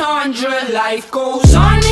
entendre Life goes on.